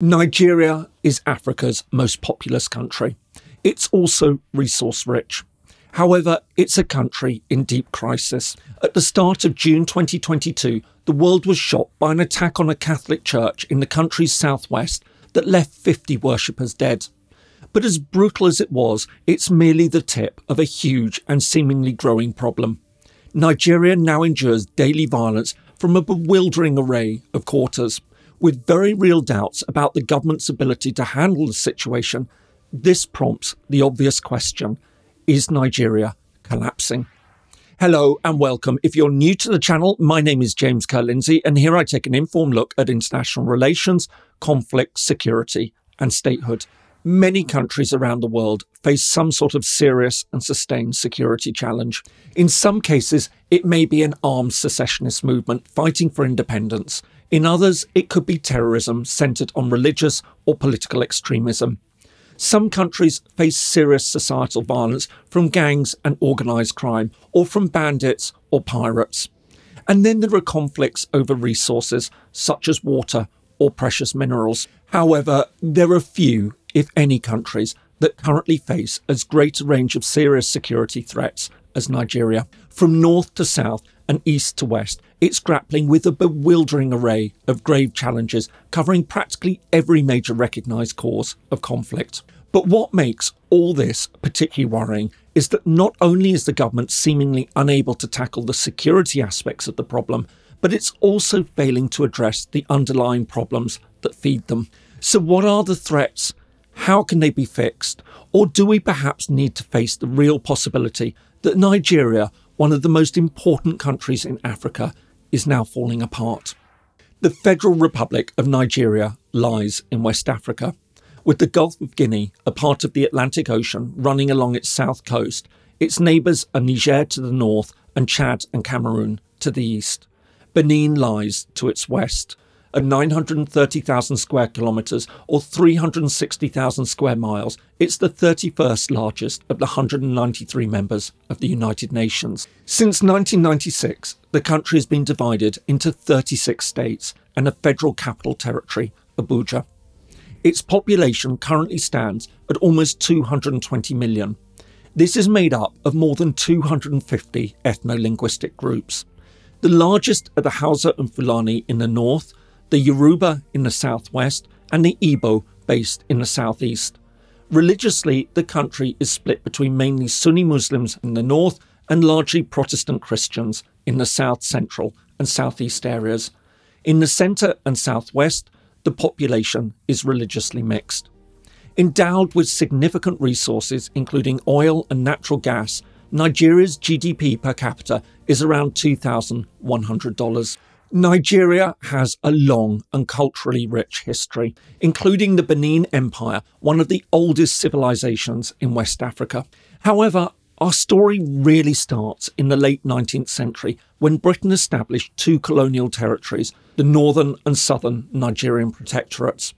Nigeria is Africa's most populous country. It's also resource rich. However, it's a country in deep crisis. At the start of June 2022, the world was shocked by an attack on a Catholic church in the country's southwest that left 50 worshippers dead. But as brutal as it was, it's merely the tip of a huge and seemingly growing problem. Nigeria now endures daily violence from a bewildering array of quarters. With very real doubts about the government's ability to handle the situation, this prompts the obvious question Is Nigeria collapsing? Hello and welcome. If you're new to the channel, my name is James Ker-Lindsay, and here I take an informed look at international relations, conflict, security, and statehood. Many countries around the world face some sort of serious and sustained security challenge. In some cases, it may be an armed secessionist movement fighting for independence. In others, it could be terrorism centered on religious or political extremism. Some countries face serious societal violence from gangs and organised crime, or from bandits or pirates. And then there are conflicts over resources, such as water or precious minerals. However, there are few, if any, countries that currently face as great a range of serious security threats as Nigeria. From north to south and east to west, it's grappling with a bewildering array of grave challenges covering practically every major recognised cause of conflict. But what makes all this particularly worrying is that not only is the government seemingly unable to tackle the security aspects of the problem, but it's also failing to address the underlying problems that feed them. So, what are the threats? How can they be fixed? Or do we perhaps need to face the real possibility that Nigeria, one of the most important countries in Africa, is now falling apart? The Federal Republic of Nigeria lies in West Africa, with the Gulf of Guinea, a part of the Atlantic Ocean, running along its south coast. Its neighbours are Niger to the north and Chad and Cameroon to the east. Benin lies to its west at 930,000 square kilometres or 360,000 square miles, it's the 31st largest of the 193 members of the United Nations. Since 1996, the country has been divided into 36 states and a federal capital territory, Abuja. Its population currently stands at almost 220 million. This is made up of more than 250 ethno linguistic groups. The largest are the Hausa and Fulani in the north, the Yoruba in the southwest, and the Igbo based in the southeast. Religiously, the country is split between mainly Sunni Muslims in the north and largely Protestant Christians in the south central and southeast areas. In the centre and southwest, the population is religiously mixed. Endowed with significant resources, including oil and natural gas, Nigeria's GDP per capita is around $2,100. Nigeria has a long and culturally rich history, including the Benin Empire, one of the oldest civilizations in West Africa. However, our story really starts in the late 19th century when Britain established two colonial territories, the northern and southern Nigerian protectorates.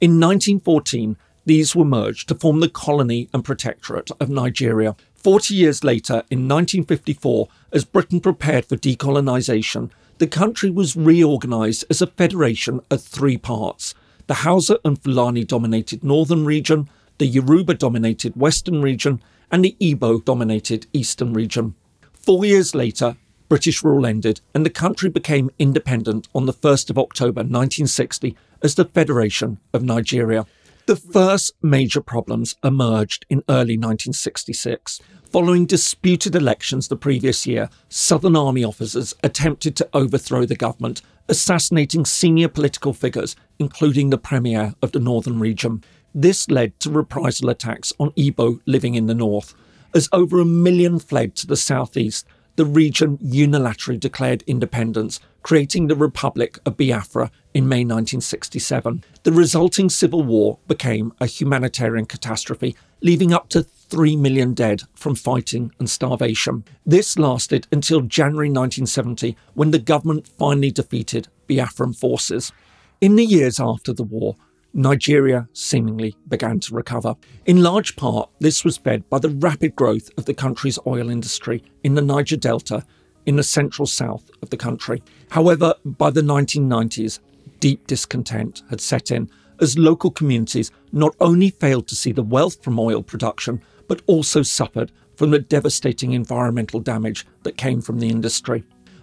In 1914, these were merged to form the colony and protectorate of Nigeria. Forty years later, in 1954, as Britain prepared for decolonisation, the country was reorganised as a federation of three parts the Hausa and Fulani dominated northern region, the Yoruba dominated western region, and the Igbo dominated eastern region. Four years later, British rule ended and the country became independent on the 1st of October 1960 as the Federation of Nigeria. The first major problems emerged in early 1966 Following disputed elections the previous year, Southern Army officers attempted to overthrow the government, assassinating senior political figures, including the Premier of the Northern region. This led to reprisal attacks on Igbo living in the north. As over a million fled to the southeast, the region unilaterally declared independence, creating the Republic of Biafra in May 1967. The resulting civil war became a humanitarian catastrophe, leaving up to 3 million dead from fighting and starvation. This lasted until January 1970 when the government finally defeated Biafran forces. In the years after the war, Nigeria seemingly began to recover. In large part, this was fed by the rapid growth of the country's oil industry in the Niger Delta in the central south of the country. However, by the 1990s, deep discontent had set in as local communities not only failed to see the wealth from oil production, but also suffered from the devastating environmental damage that came from the industry.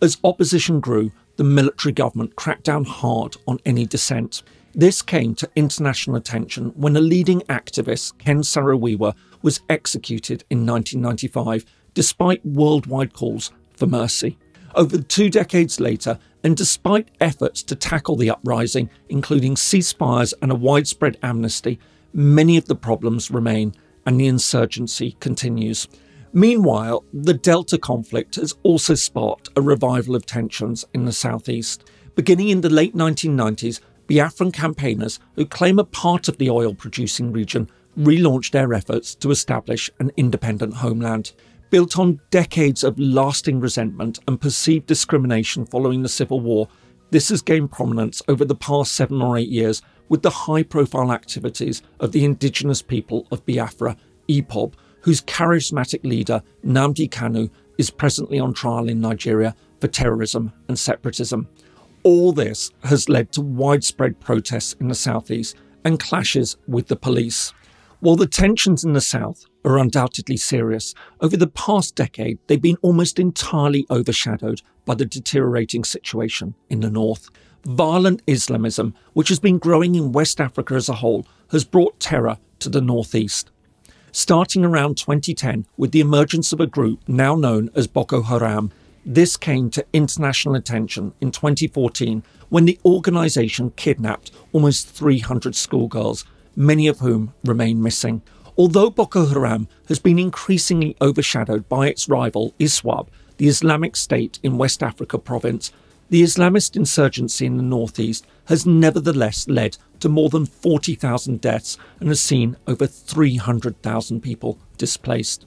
As opposition grew, the military government cracked down hard on any dissent. This came to international attention when a leading activist, Ken Saro-Wiwa, was executed in 1995 despite worldwide calls for mercy. Over two decades later, and despite efforts to tackle the uprising, including ceasefires and a widespread amnesty, many of the problems remain and the insurgency continues. Meanwhile, the Delta conflict has also sparked a revival of tensions in the southeast. Beginning in the late 1990s, Biafran campaigners who claim a part of the oil producing region relaunched their efforts to establish an independent homeland. Built on decades of lasting resentment and perceived discrimination following the Civil War, this has gained prominence over the past seven or eight years with the high profile activities of the indigenous people of Biafra, IPOB, whose charismatic leader, Nnamdi Kanu, is presently on trial in Nigeria for terrorism and separatism. All this has led to widespread protests in the southeast and clashes with the police. While the tensions in the south are undoubtedly serious, over the past decade they've been almost entirely overshadowed by the deteriorating situation in the north. Violent Islamism, which has been growing in West Africa as a whole, has brought terror to the northeast. Starting around 2010 with the emergence of a group now known as Boko Haram, this came to international attention in 2014 when the organisation kidnapped almost 300 schoolgirls many of whom remain missing. Although Boko Haram has been increasingly overshadowed by its rival ISWAP, the Islamic State in West Africa province, the Islamist insurgency in the northeast has nevertheless led to more than 40,000 deaths and has seen over 300,000 people displaced.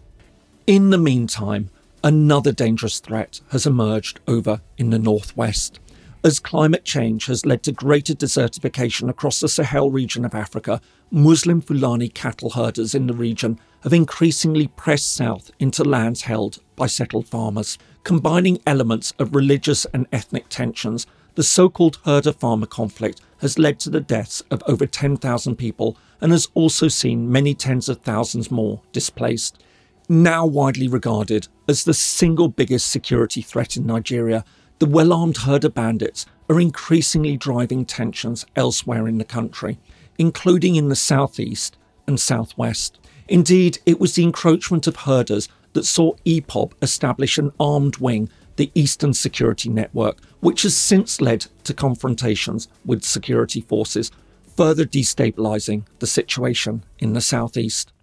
In the meantime, another dangerous threat has emerged over in the northwest. As climate change has led to greater desertification across the Sahel region of Africa, Muslim Fulani cattle herders in the region have increasingly pressed south into lands held by settled farmers. Combining elements of religious and ethnic tensions, the so called herder farmer conflict has led to the deaths of over 10,000 people and has also seen many tens of thousands more displaced. Now widely regarded as the single biggest security threat in Nigeria, the well armed herder bandits are increasingly driving tensions elsewhere in the country, including in the southeast and southwest. Indeed, it was the encroachment of herders that saw IPOB establish an armed wing, the Eastern Security Network, which has since led to confrontations with security forces, further destabilising the situation in the southeast.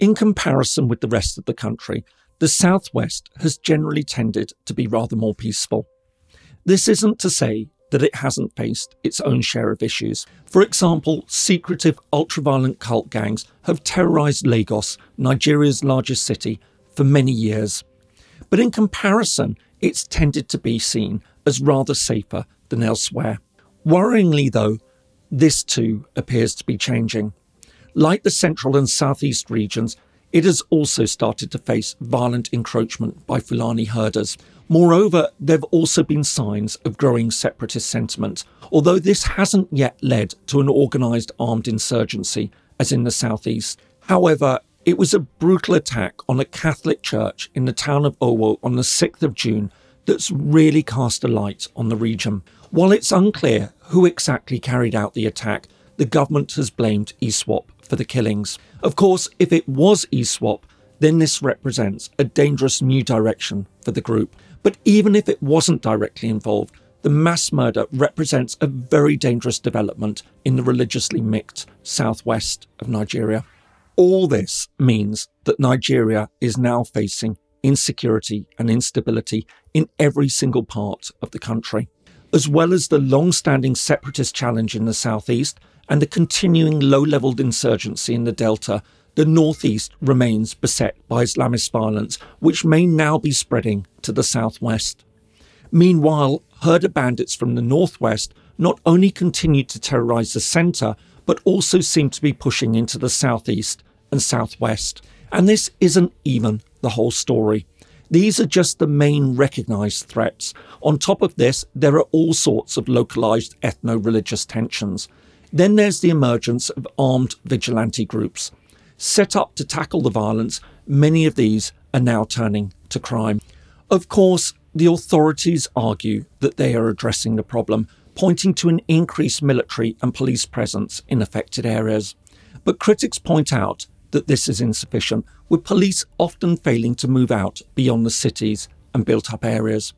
In comparison with the rest of the country, the Southwest has generally tended to be rather more peaceful. This isn't to say that it hasn't faced its own share of issues. For example, secretive ultra-violent cult gangs have terrorized Lagos, Nigeria's largest city, for many years. But in comparison, it's tended to be seen as rather safer than elsewhere. Worryingly, though, this too appears to be changing. Like the central and southeast regions, it has also started to face violent encroachment by Fulani herders. Moreover, there have also been signs of growing separatist sentiment, although this hasn't yet led to an organised armed insurgency, as in the southeast. However, it was a brutal attack on a Catholic church in the town of Owo on the 6th of June that's really cast a light on the region. While it's unclear who exactly carried out the attack, the government has blamed ISWAP for the killings. Of course, if it was ISWAP, then this represents a dangerous new direction for the group. But even if it wasn't directly involved, the mass murder represents a very dangerous development in the religiously mixed southwest of Nigeria. All this means that Nigeria is now facing insecurity and instability in every single part of the country, as well as the long standing separatist challenge in the southeast and the continuing low leveled insurgency in the Delta, the northeast remains beset by Islamist violence, which may now be spreading to the southwest. Meanwhile, herder bandits from the northwest not only continue to terrorize the centre, but also seem to be pushing into the southeast and southwest. And this isn't even the whole story. These are just the main recognised threats. On top of this, there are all sorts of localised ethno religious tensions. Then there's the emergence of armed vigilante groups. Set up to tackle the violence, many of these are now turning to crime. Of course, the authorities argue that they are addressing the problem, pointing to an increased military and police presence in affected areas. But critics point out that this is insufficient, with police often failing to move out beyond the cities and built up areas.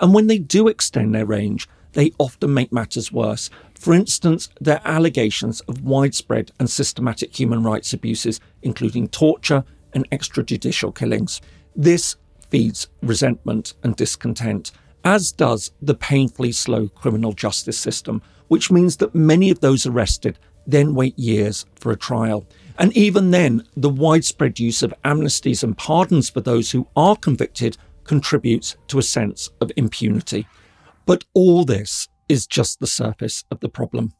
And when they do extend their range, they often make matters worse. For instance, their allegations of widespread and systematic human rights abuses, including torture and extrajudicial killings. This feeds resentment and discontent, as does the painfully slow criminal justice system, which means that many of those arrested then wait years for a trial. And even then, the widespread use of amnesties and pardons for those who are convicted contributes to a sense of impunity. But all this is just the surface of the problem.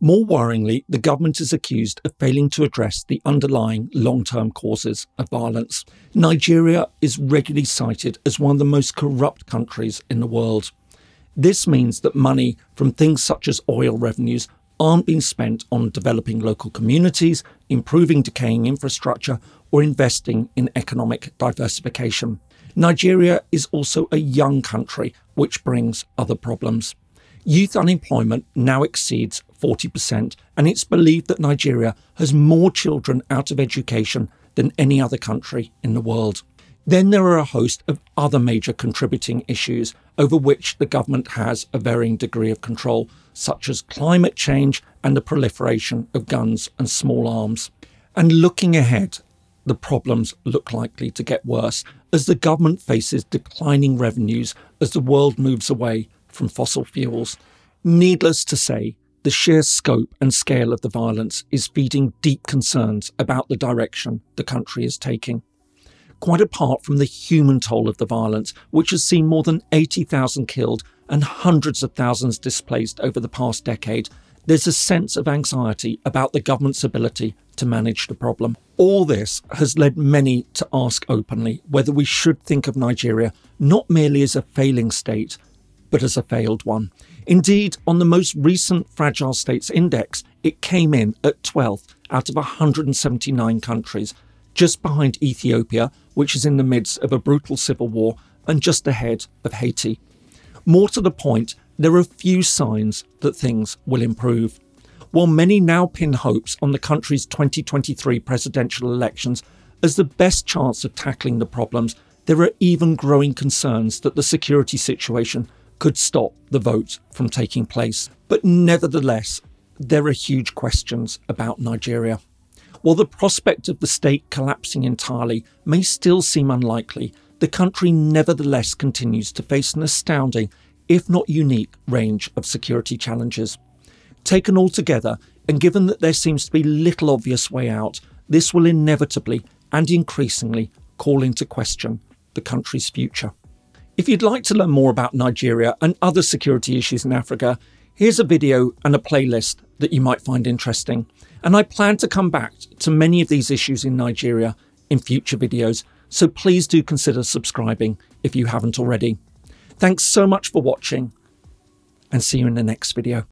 More worryingly, the government is accused of failing to address the underlying long term causes of violence. Nigeria is regularly cited as one of the most corrupt countries in the world. This means that money from things such as oil revenues aren't being spent on developing local communities, improving decaying infrastructure, or investing in economic diversification. Nigeria is also a young country, which brings other problems. Youth unemployment now exceeds 40%, and it's believed that Nigeria has more children out of education than any other country in the world. Then there are a host of other major contributing issues over which the government has a varying degree of control, such as climate change and the proliferation of guns and small arms. And looking ahead, the problems look likely to get worse as the government faces declining revenues as the world moves away from fossil fuels. Needless to say, the sheer scope and scale of the violence is feeding deep concerns about the direction the country is taking. Quite apart from the human toll of the violence, which has seen more than 80,000 killed and hundreds of thousands displaced over the past decade, there's a sense of anxiety about the government's ability to manage the problem. All this has led many to ask openly whether we should think of Nigeria not merely as a failing state, but as a failed one. Indeed, on the most recent Fragile States Index, it came in at 12th out of 179 countries, just behind Ethiopia, which is in the midst of a brutal civil war, and just ahead of Haiti. More to the point, there are few signs that things will improve. While many now pin hopes on the country's 2023 presidential elections as the best chance of tackling the problems, there are even growing concerns that the security situation could stop the vote from taking place. But nevertheless, there are huge questions about Nigeria. While the prospect of the state collapsing entirely may still seem unlikely, the country nevertheless continues to face an astounding if not unique, range of security challenges. Taken all together, and given that there seems to be little obvious way out, this will inevitably and increasingly call into question the country's future. If you'd like to learn more about Nigeria and other security issues in Africa, here's a video and a playlist that you might find interesting. And I plan to come back to many of these issues in Nigeria in future videos, so please do consider subscribing if you haven't already. Thanks so much for watching and see you in the next video.